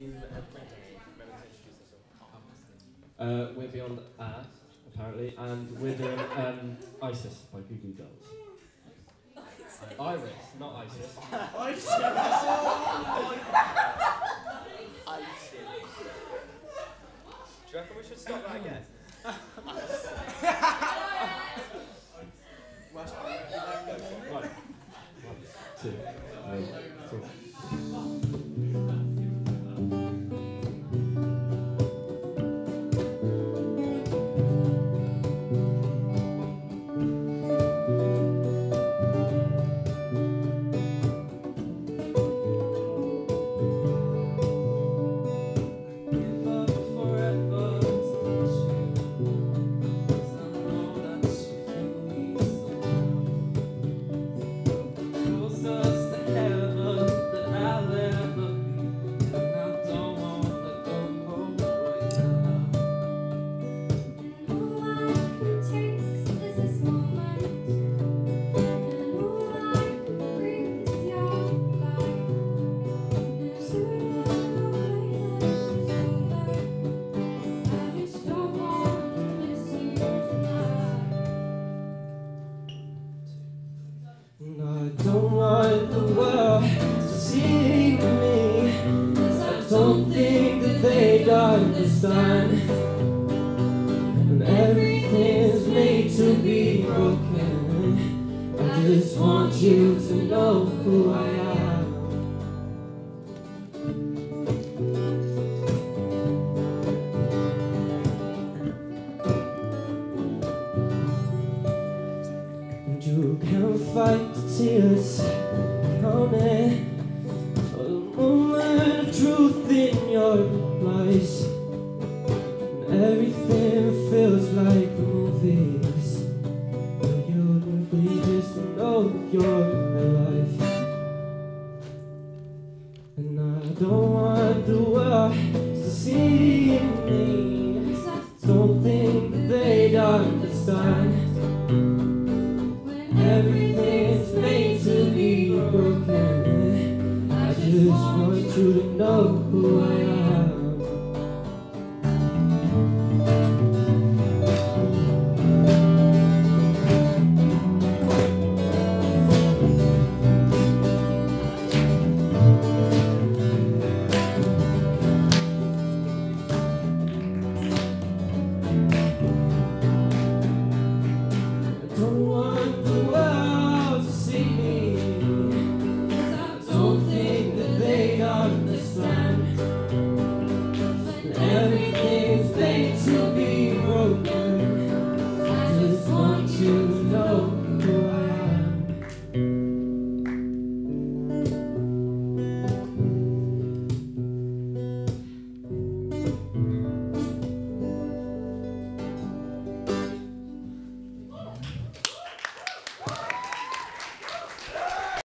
Uh, we're beyond Earth, apparently, and we're doing um, ISIS by Goo Goo Dolls. Iris, not ISIS. ISIS. Do you reckon we should stop that again? Right. One, two, three, four. Don't want the world to see me. 'Cause I don't think that they'd understand. And everything's made to be broken. I just want you to know who I am. You can fight the tears coming. A moment of truth in your eyes. And everything feels like movies. But you need just know you're alive. And I don't want the world to see me. Don't think that they'd understand. just want you to know who I am.